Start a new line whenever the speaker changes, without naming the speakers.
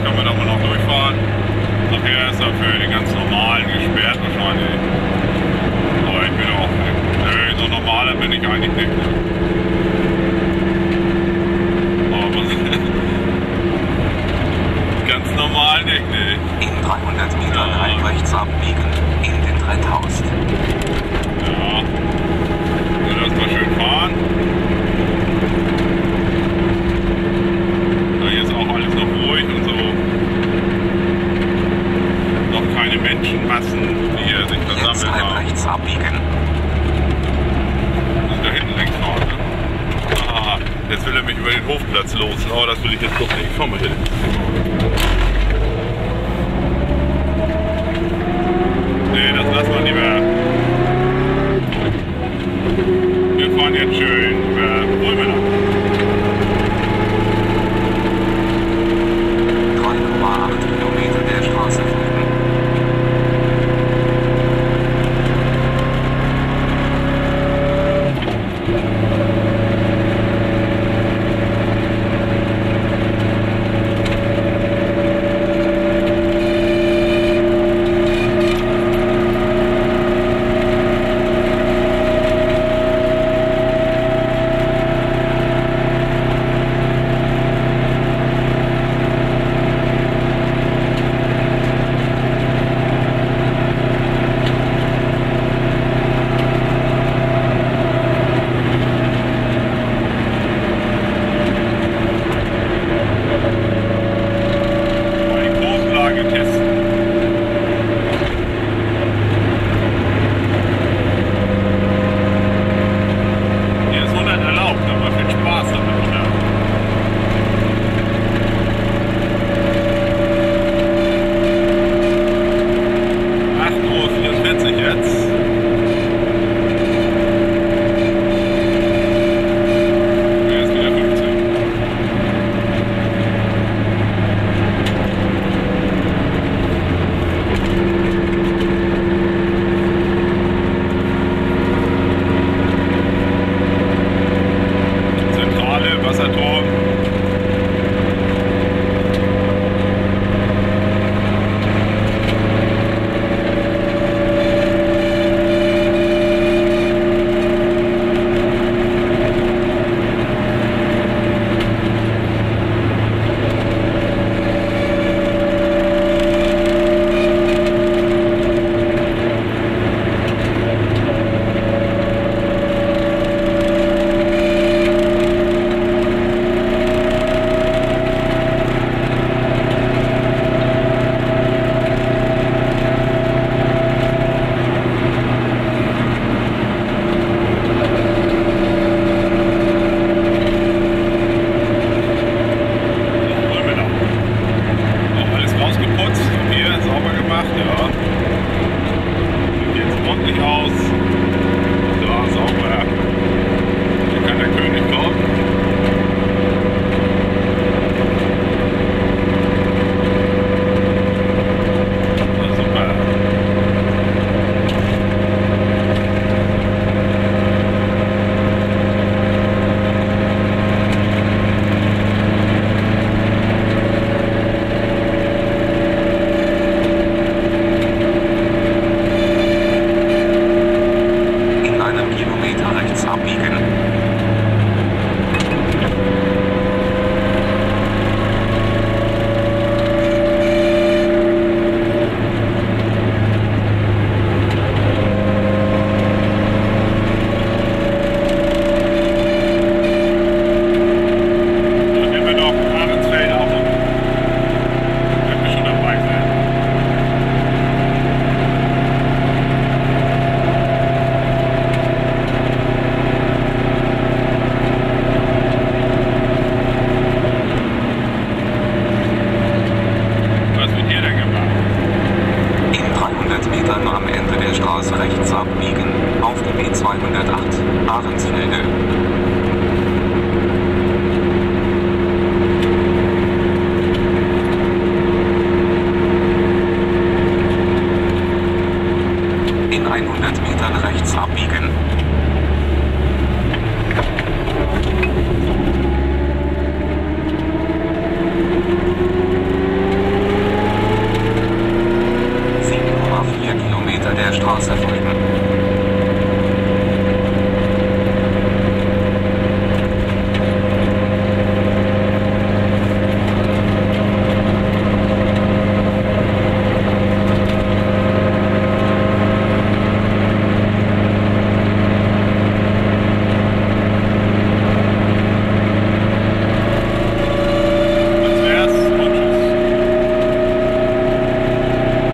coming up.
rechts abbiegen.
Da hinten links noch, ne? Ah, jetzt will er mich über den Hofplatz losen. Oh, das will ich jetzt doch nicht. Komm mal hin.